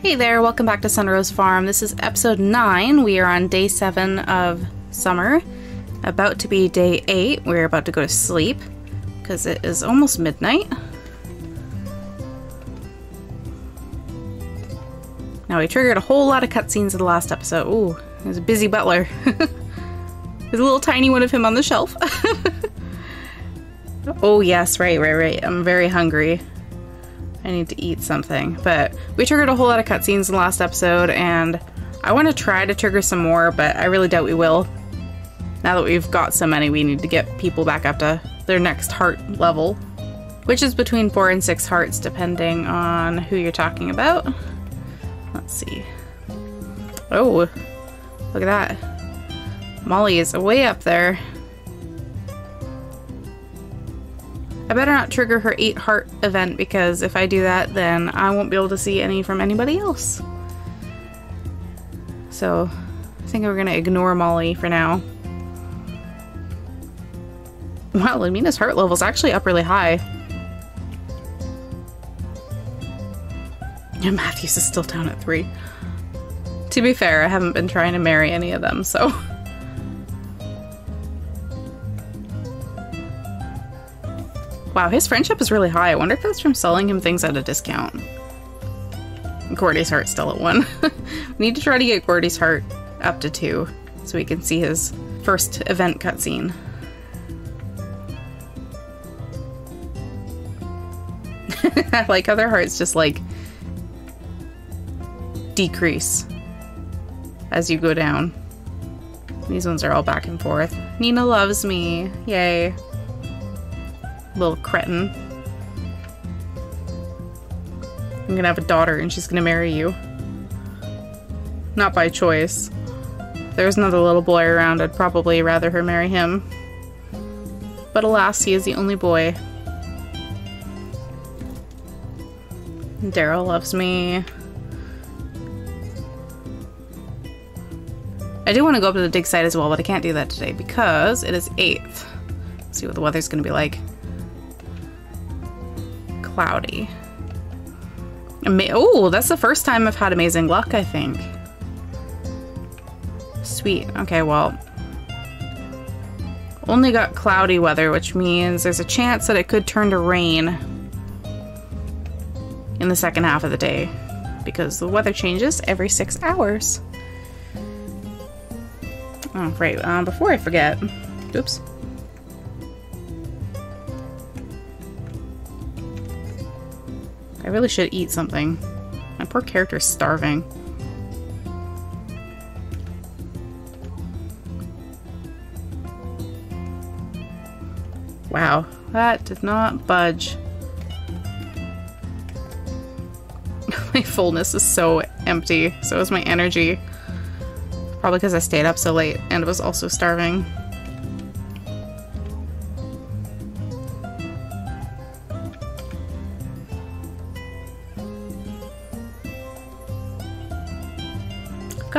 Hey there, welcome back to Sunrose Farm. This is episode 9. We are on day 7 of summer. About to be day 8. We're about to go to sleep because it is almost midnight. Now, we triggered a whole lot of cutscenes in the last episode. Ooh, there's a busy butler. there's a little tiny one of him on the shelf. oh, yes, right, right, right. I'm very hungry. I need to eat something. But we triggered a whole lot of cutscenes in the last episode, and I want to try to trigger some more, but I really doubt we will. Now that we've got so many, we need to get people back up to their next heart level, which is between four and six hearts, depending on who you're talking about. Let's see. Oh, look at that. Molly is way up there. I better not trigger her 8 heart event because if I do that, then I won't be able to see any from anybody else. So, I think we're gonna ignore Molly for now. Wow, Lumina's heart level is actually up really high. And Matthews is still down at 3. To be fair, I haven't been trying to marry any of them, so... Wow, his friendship is really high. I wonder if that's from selling him things at a discount. Gordy's heart still at one. we need to try to get Gordy's heart up to two so we can see his first event cutscene. I like how their hearts just like decrease as you go down. These ones are all back and forth. Nina loves me. Yay little cretin. I'm gonna have a daughter and she's gonna marry you. Not by choice. If there was another little boy around, I'd probably rather her marry him. But alas, he is the only boy. Daryl loves me. I do want to go up to the dig site as well, but I can't do that today because it is 8th. see what the weather's going to be like cloudy. oh, that's the first time I've had amazing luck, I think. Sweet. Okay, well. Only got cloudy weather, which means there's a chance that it could turn to rain in the second half of the day because the weather changes every six hours. Oh, right. Um, before I forget, oops. I really should eat something. My poor character's starving. Wow, that did not budge. my fullness is so empty. So is my energy. Probably because I stayed up so late and was also starving.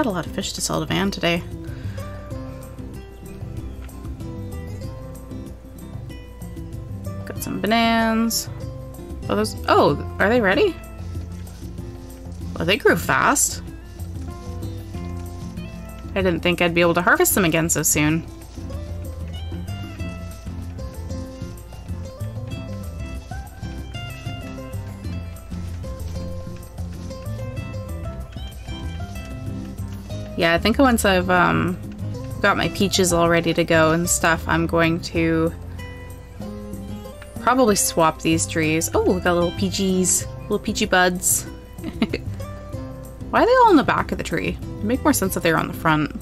Got a lot of fish to sell to Van today. Got some bananas. Oh, those. Oh, are they ready? Well, they grew fast. I didn't think I'd be able to harvest them again so soon. I think once I've um, got my peaches all ready to go and stuff, I'm going to probably swap these trees. Oh, we got little peaches, little peachy buds. Why are they all in the back of the tree? It'd make more sense if they were on the front.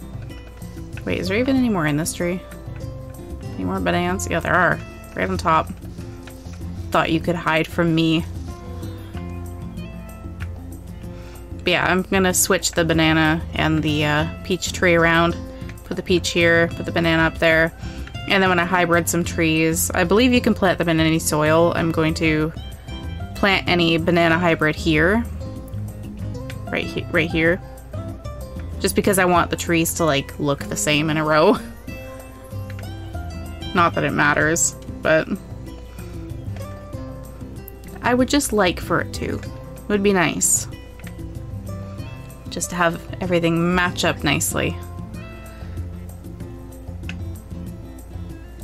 Wait, is there even any more in this tree? Any more bananas? Yeah, there are. Right on top. Thought you could hide from me. Yeah, I'm gonna switch the banana and the uh, peach tree around. Put the peach here, put the banana up there. And then when I hybrid some trees, I believe you can plant them in any soil. I'm going to plant any banana hybrid here. Right, he right here. Just because I want the trees to like look the same in a row. Not that it matters, but I would just like for it to. It would be nice. Just to have everything match up nicely.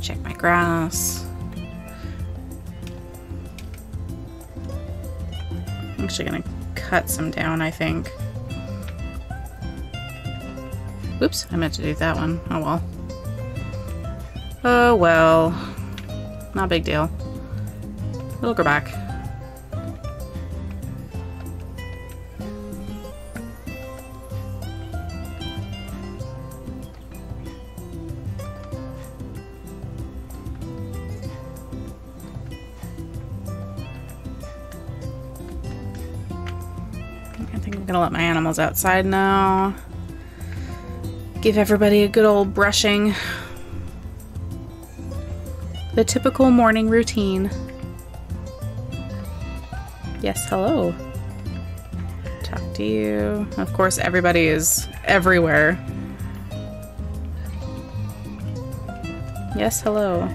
Check my grass. I'm actually gonna cut some down, I think. Oops, I meant to do that one. Oh well. Oh well. Not a big deal. We'll go back. Gonna let my animals outside now. Give everybody a good old brushing. The typical morning routine. Yes, hello. Talk to you. Of course, everybody is everywhere. Yes, hello.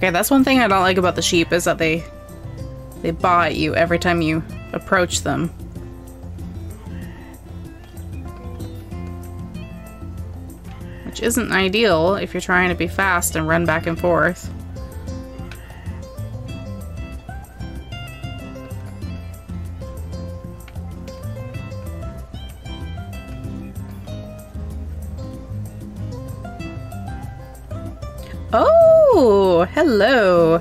Okay, that's one thing I don't like about the sheep is that they they bite you every time you approach them. Which isn't ideal if you're trying to be fast and run back and forth. Hello.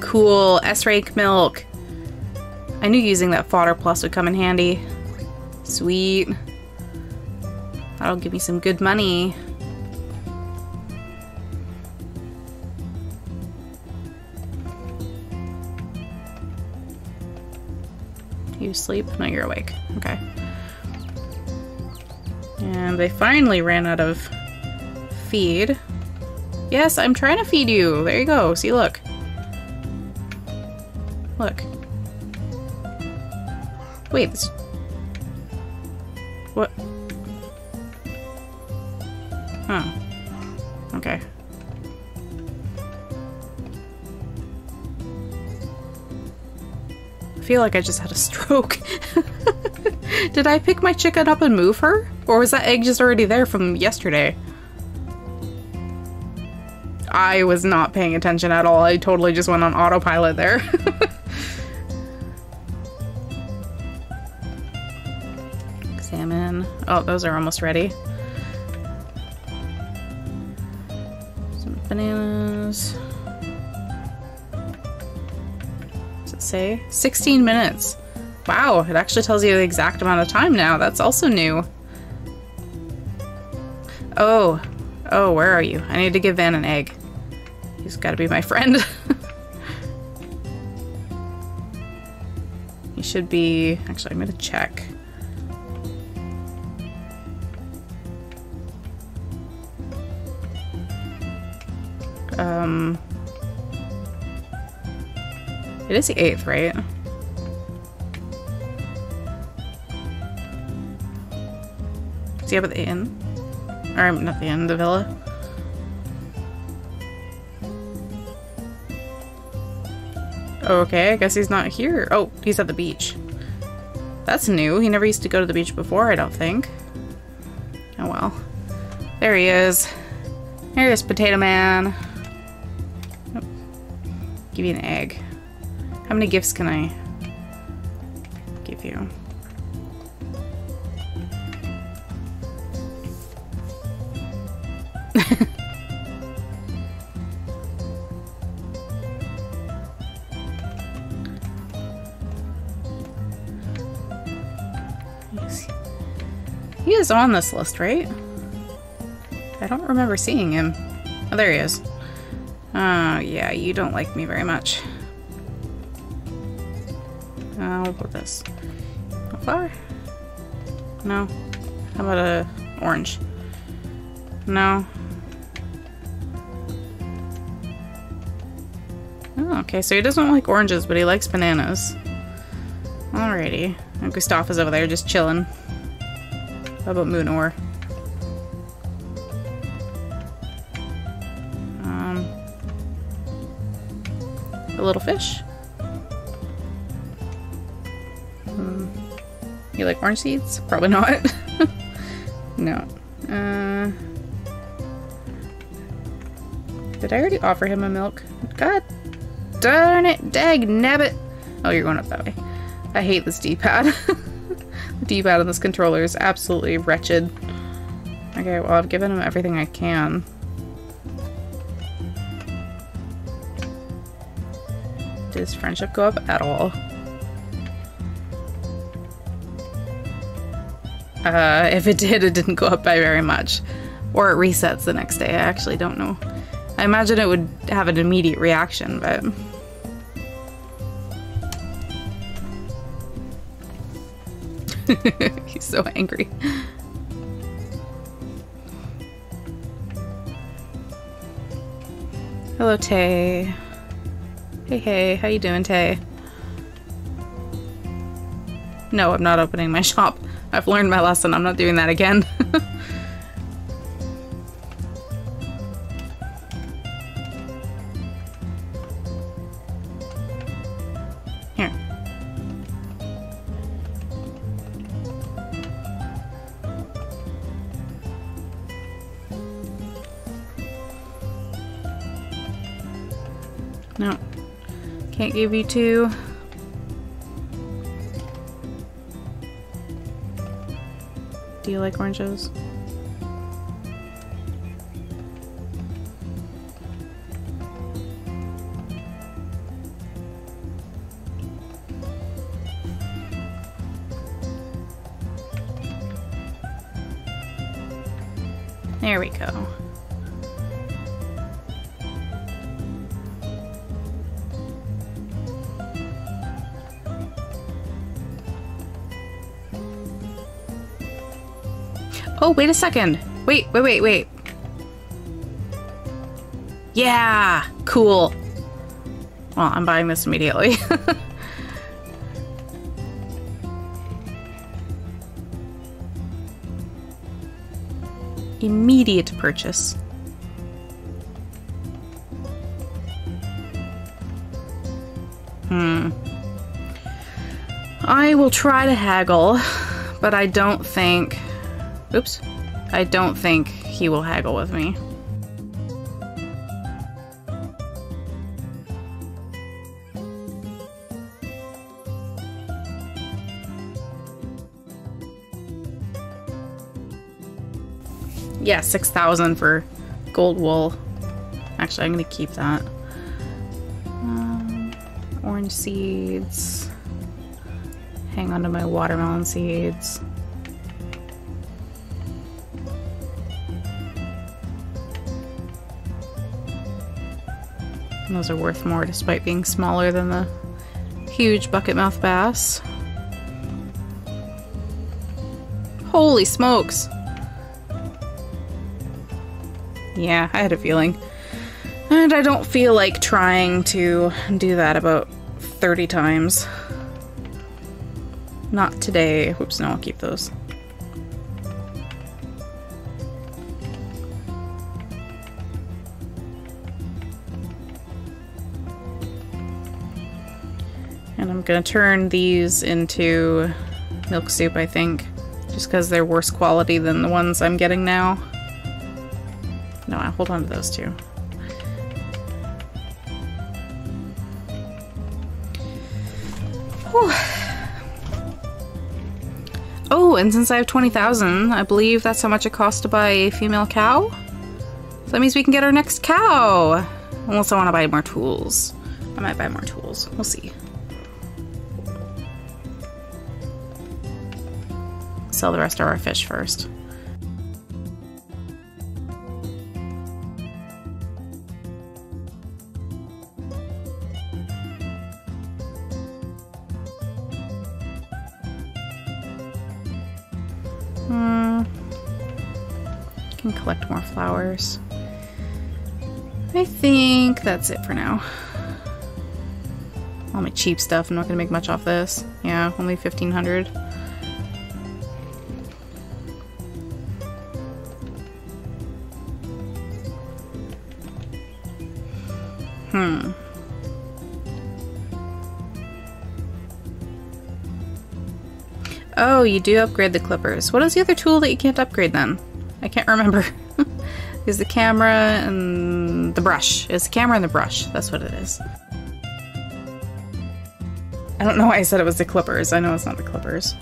Cool, S-rank milk. I knew using that fodder plus would come in handy. Sweet. That'll give me some good money. You sleep? No, you're awake. Okay. And they finally ran out of feed. Yes, I'm trying to feed you. There you go. See, look. Look. Wait, this... What? Huh. Okay. I feel like I just had a stroke. Did I pick my chicken up and move her? Or was that egg just already there from yesterday? I was not paying attention at all. I totally just went on autopilot there. Salmon. Oh, those are almost ready. Some bananas. Does it say? 16 minutes. Wow, it actually tells you the exact amount of time now. That's also new. Oh. Oh, where are you? I need to give Van an egg. He's got to be my friend. he should be... Actually, I'm going to check. Um... It is the 8th, right? Is he up at the inn? Or not the inn, the villa? Okay, I guess he's not here. Oh, he's at the beach. That's new. He never used to go to the beach before, I don't think. Oh well. There he is. There's Potato Man. Oh. Give you an egg. How many gifts can I on this list, right? I don't remember seeing him. Oh, there he is. Oh, yeah, you don't like me very much. Uh, I'll put this. A flower? No. How about a orange? No. Oh, okay, so he doesn't like oranges, but he likes bananas. Alrighty. And Gustav is over there just chilling. How about moon ore? Um, a little fish. Hmm. You like orange seeds? Probably not. no. Uh, did I already offer him a milk? God darn it, dag nabbit. Oh, you're going up that way. I hate this D-pad. D-pad on this controller is absolutely wretched. Okay, well I've given him everything I can. Did his friendship go up at all? Uh, if it did, it didn't go up by very much. Or it resets the next day, I actually don't know. I imagine it would have an immediate reaction, but... He's so angry. Hello, Tay. Hey, hey, how you doing, Tay? No, I'm not opening my shop. I've learned my lesson. I'm not doing that again. give you two. Do you like oranges? There we go. Oh, wait a second. Wait, wait, wait, wait. Yeah, cool. Well, I'm buying this immediately. Immediate purchase. Hmm. I will try to haggle, but I don't think Oops. I don't think he will haggle with me. Yeah, 6,000 for gold wool. Actually, I'm going to keep that. Um, orange seeds. Hang on to my watermelon seeds. Those are worth more despite being smaller than the huge bucket mouth bass. Holy smokes! Yeah, I had a feeling. And I don't feel like trying to do that about 30 times. Not today. Whoops, no, I'll keep those. And I'm gonna turn these into milk soup, I think. Just because they're worse quality than the ones I'm getting now. No, I'll hold on to those two. Whew. Oh, and since I have 20,000, I believe that's how much it costs to buy a female cow. So that means we can get our next cow. Unless I want to buy more tools. I might buy more tools. We'll see. Sell the rest of our fish first. Hmm. Can collect more flowers. I think that's it for now. All my cheap stuff, I'm not gonna make much off this. Yeah, only 1500. Hmm. Oh, you do upgrade the clippers. What is the other tool that you can't upgrade then? I can't remember. is the camera and the brush. It's the camera and the brush. That's what it is. I don't know why I said it was the clippers. I know it's not the clippers.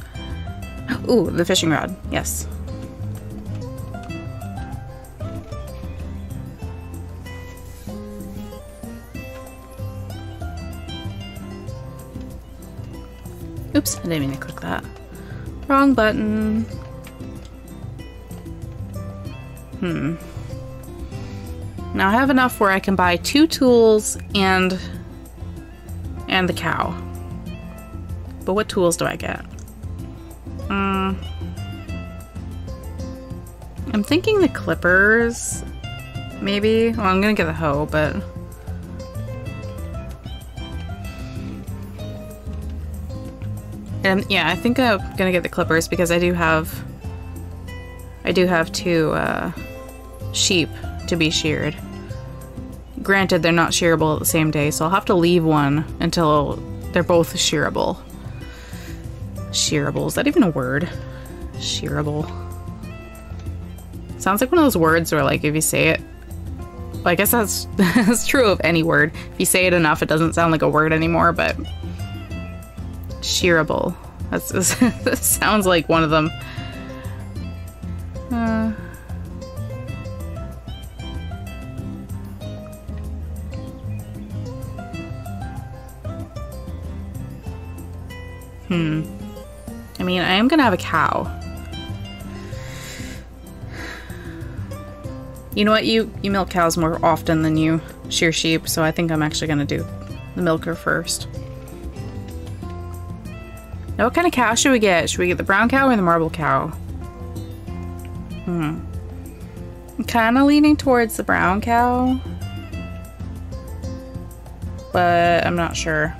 Ooh, the fishing rod. Yes. Oops, I didn't mean to click that. Wrong button. Hmm. Now I have enough where I can buy two tools and and the cow. But what tools do I get? Um, I'm thinking the clippers, maybe. Well, I'm gonna get the hoe, but and yeah, I think I'm gonna get the clippers because I do have I do have two uh, sheep to be sheared. Granted, they're not shearable at the same day, so I'll have to leave one until they're both shearable. Shearable, is that even a word? Shearable. Sounds like one of those words where, like, if you say it, well, I guess that's, that's true of any word. If you say it enough, it doesn't sound like a word anymore, but shearable. That sounds like one of them. Uh, hmm. I mean, I am gonna have a cow. You know what? You you milk cows more often than you shear sheep, so I think I'm actually gonna do the milker first. Now, what kind of cow should we get? Should we get the brown cow or the marble cow? Hmm. I'm kind of leaning towards the brown cow. But I'm not sure.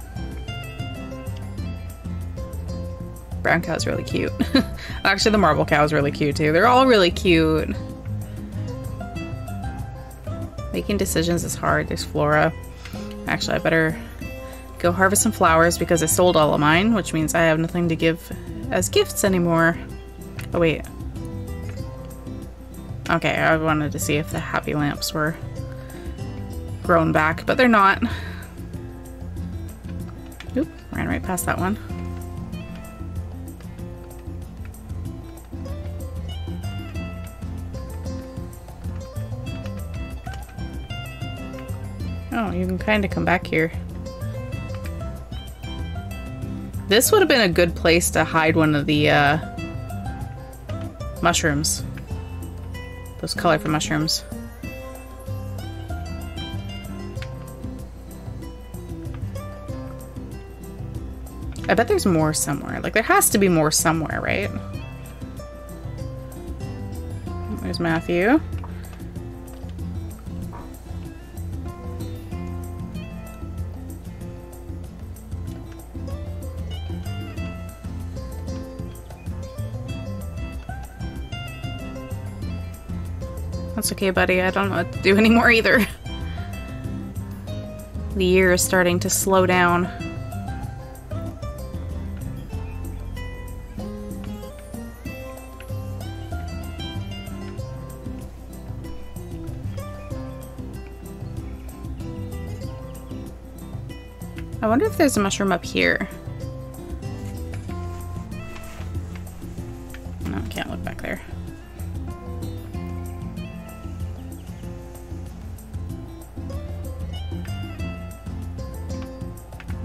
Brown cow's really cute. Actually, the marble cow is really cute too. They're all really cute. Making decisions is hard. There's Flora. Actually, I better go harvest some flowers because I sold all of mine, which means I have nothing to give as gifts anymore. Oh, wait. Okay, I wanted to see if the happy lamps were grown back, but they're not. Oop, ran right past that one. Oh, you can kind of come back here. This would have been a good place to hide one of the uh, mushrooms. Those colorful mushrooms. I bet there's more somewhere. Like, there has to be more somewhere, right? There's Matthew. That's okay, buddy. I don't know what to do anymore either. The year is starting to slow down. I wonder if there's a mushroom up here.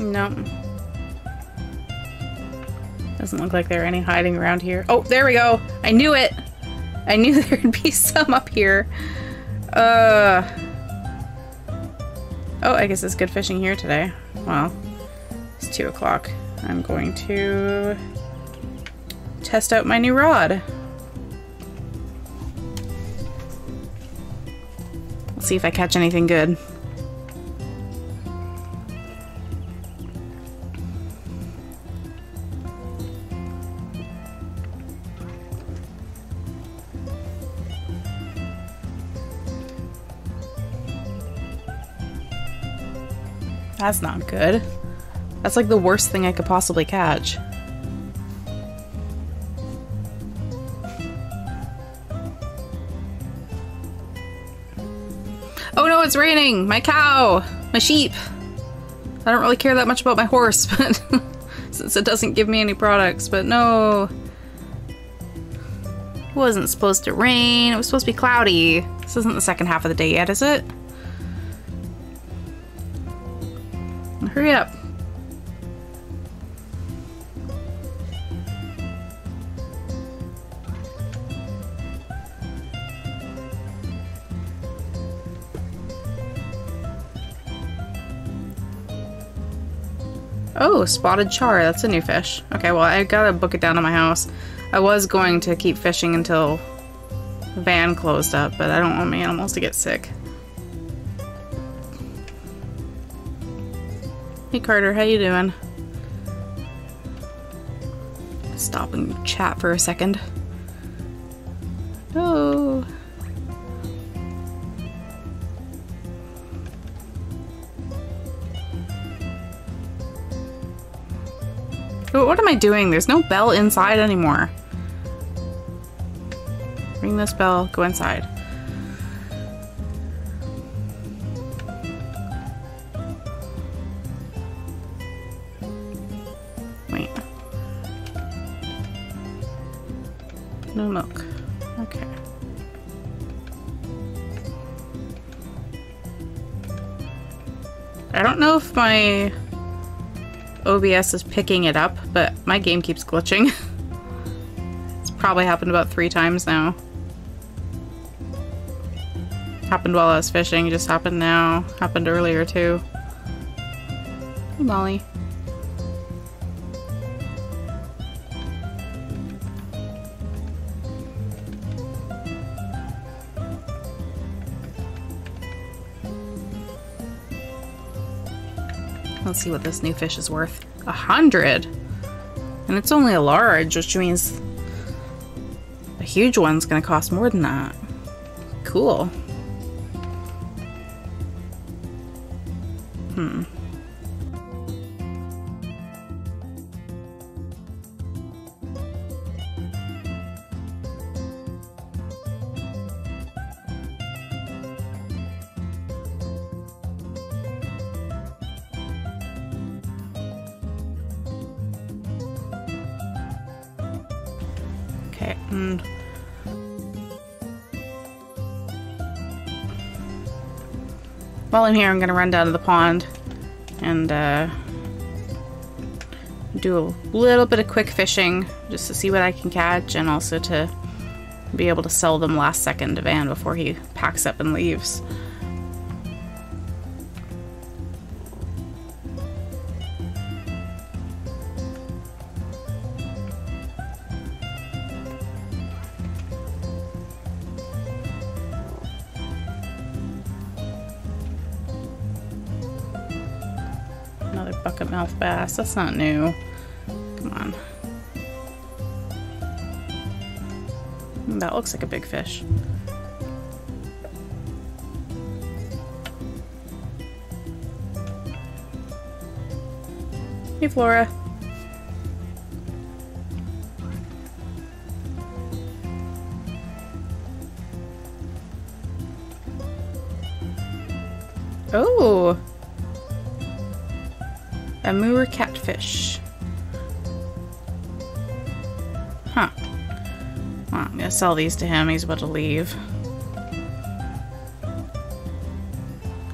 No. Doesn't look like there are any hiding around here. Oh, there we go! I knew it! I knew there'd be some up here. Uh... Oh, I guess it's good fishing here today. Well, it's 2 o'clock. I'm going to test out my new rod. Let's see if I catch anything good. That's not good. That's like the worst thing I could possibly catch. Oh no, it's raining! My cow! My sheep! I don't really care that much about my horse, but since it doesn't give me any products, but no. It wasn't supposed to rain, it was supposed to be cloudy. This isn't the second half of the day yet, is it? Hurry up. Oh, spotted char. That's a new fish. Okay, well, I gotta book it down to my house. I was going to keep fishing until the van closed up, but I don't want my animals to get sick. Hey Carter, how you doing? Stop and chat for a second. Oh. What am I doing? There's no bell inside anymore. Ring this bell, go inside. Know if my OBS is picking it up, but my game keeps glitching. it's probably happened about three times now. Happened while I was fishing, just happened now. Happened earlier too. Hey Molly. See what this new fish is worth. A hundred! And it's only a large, which means a huge one's gonna cost more than that. Cool. Hmm. While I'm here, I'm gonna run down to the pond and uh, do a little bit of quick fishing just to see what I can catch and also to be able to sell them last second to Van before he packs up and leaves. Bucket mouth bass. That's not new. Come on. That looks like a big fish. Hey, Flora. Catfish. Huh. Well, I'm gonna sell these to him. He's about to leave.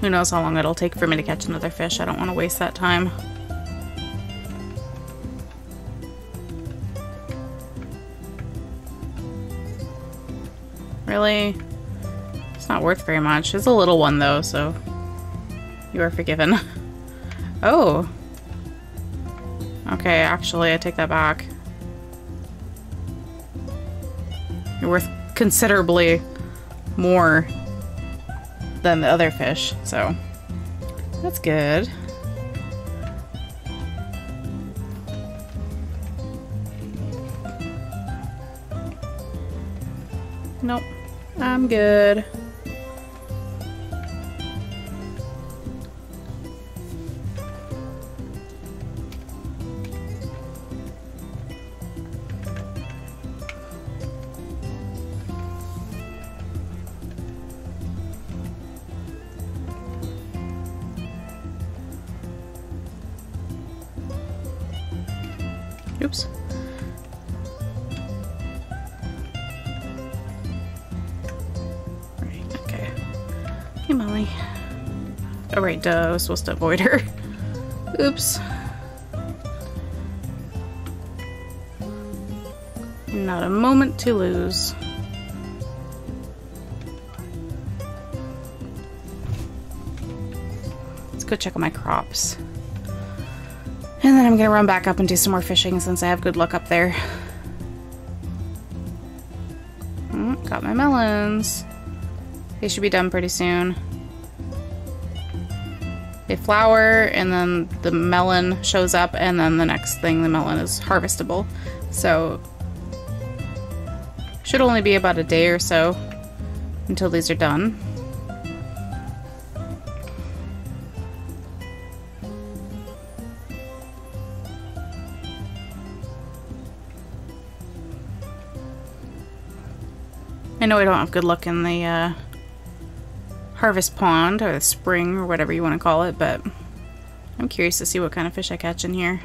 Who knows how long it'll take for me to catch another fish. I don't want to waste that time. Really? It's not worth very much. It's a little one though, so you are forgiven. oh. Okay, actually, I take that back. You're worth considerably more than the other fish, so that's good. Nope, I'm good. Right, duh, I was supposed to avoid her. Oops. Not a moment to lose. Let's go check on my crops. And then I'm gonna run back up and do some more fishing since I have good luck up there. Mm, got my melons. They should be done pretty soon. They flower and then the melon shows up and then the next thing the melon is harvestable. So should only be about a day or so until these are done. I know I don't have good luck in the uh, harvest pond or the spring or whatever you want to call it, but I'm curious to see what kind of fish I catch in here.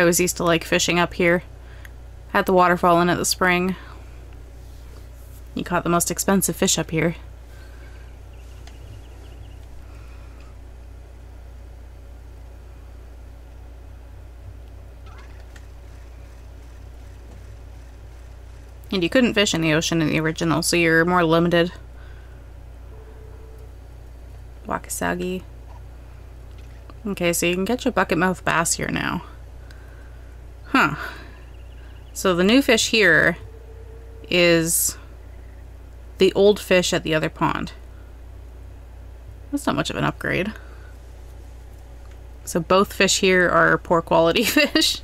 I always used to like fishing up here. at the waterfall and at the spring. You caught the most expensive fish up here. And you couldn't fish in the ocean in the original, so you're more limited. Wakasagi. Okay, so you can catch a bucketmouth bass here now. Huh. So the new fish here is the old fish at the other pond. That's not much of an upgrade. So both fish here are poor quality fish.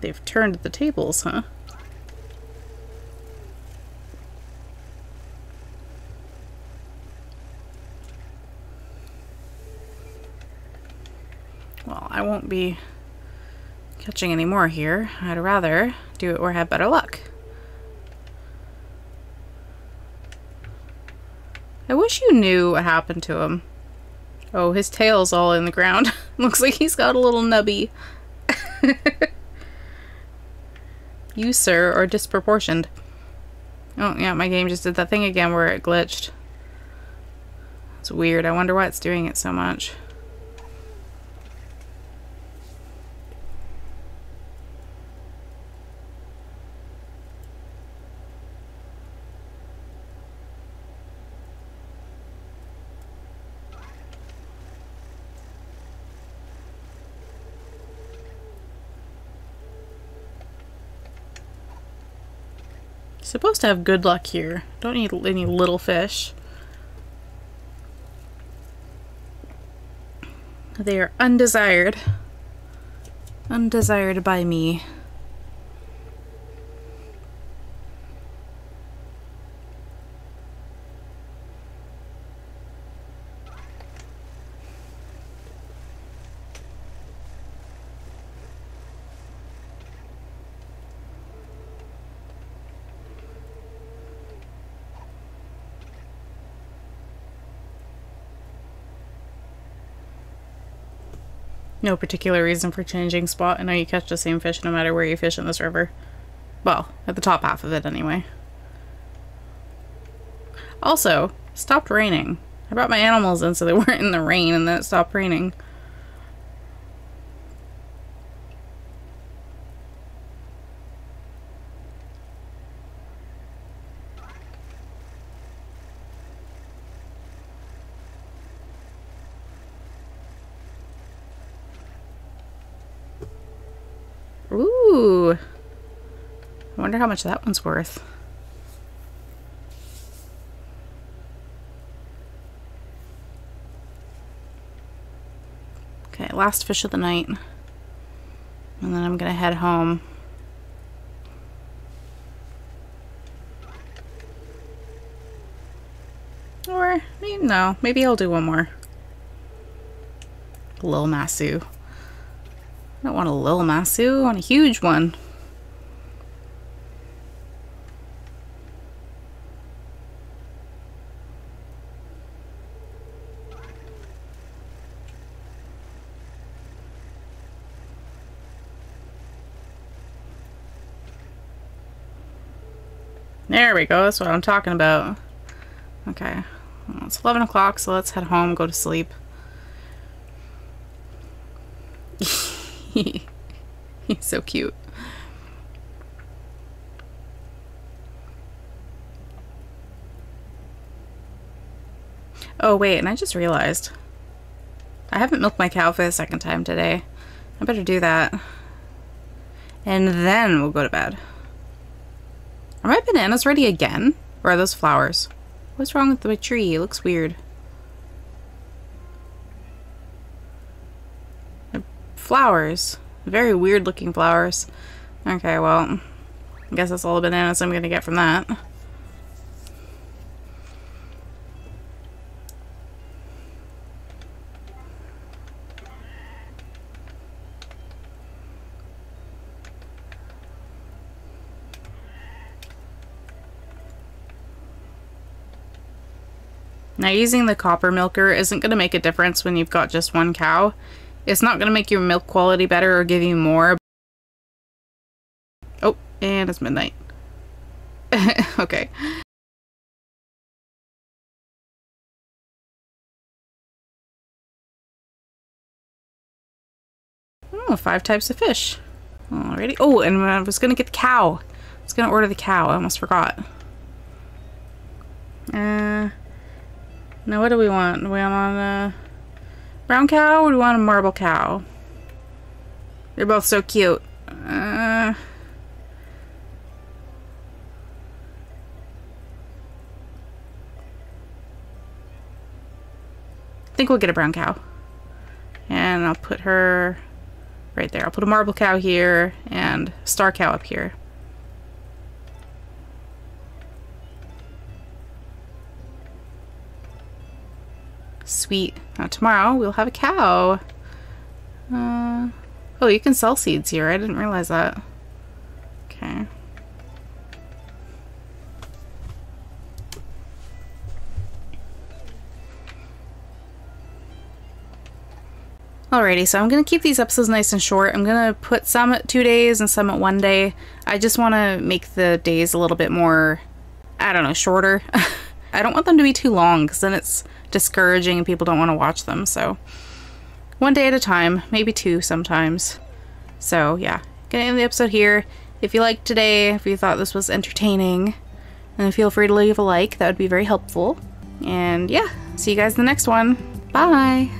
They've turned the tables, huh? Well, I won't be catching any more here. I'd rather do it or have better luck. I wish you knew what happened to him. Oh, his tail's all in the ground. Looks like he's got a little nubby. you, sir, are disproportioned. Oh, yeah, my game just did that thing again where it glitched. It's weird. I wonder why it's doing it so much. Supposed to have good luck here. Don't need any little fish. They are undesired. Undesired by me. No particular reason for changing spot. I know you catch the same fish no matter where you fish in this river. Well, at the top half of it anyway. Also, stopped raining. I brought my animals in so they weren't in the rain and then it stopped raining. Ooh. I wonder how much that one's worth. Okay, last fish of the night. And then I'm gonna head home. Or, no, maybe I'll do one more. Lil Masu. I don't want a little Masu, I want a huge one. There we go, that's what I'm talking about. Okay, well, it's 11 o'clock, so let's head home, go to sleep. He's so cute. Oh wait, and I just realized. I haven't milked my cow for the second time today. I better do that. And then we'll go to bed. Are my bananas ready again? Or are those flowers? What's wrong with my tree? It looks weird. flowers. Very weird looking flowers. Okay, well, I guess that's all the bananas I'm going to get from that. Now using the copper milker isn't going to make a difference when you've got just one cow. It's not going to make your milk quality better or give you more. Oh, and it's midnight. okay. Oh, five types of fish. Alrighty. Oh, and I was going to get the cow. I was going to order the cow. I almost forgot. Uh, now what do we want? Do we want a Brown cow or do we want a marble cow? They're both so cute. Uh, I think we'll get a brown cow. And I'll put her right there. I'll put a marble cow here and star cow up here. Sweet. Now tomorrow we'll have a cow. Uh, oh, you can sell seeds here. I didn't realize that. Okay. Alrighty, so I'm going to keep these episodes nice and short. I'm going to put some at two days and some at one day. I just want to make the days a little bit more, I don't know, shorter. I don't want them to be too long because then it's discouraging and people don't want to watch them. So one day at a time, maybe two sometimes. So yeah, gonna end the episode here. If you liked today, if you thought this was entertaining, then feel free to leave a like. That would be very helpful. And yeah, see you guys in the next one. Bye!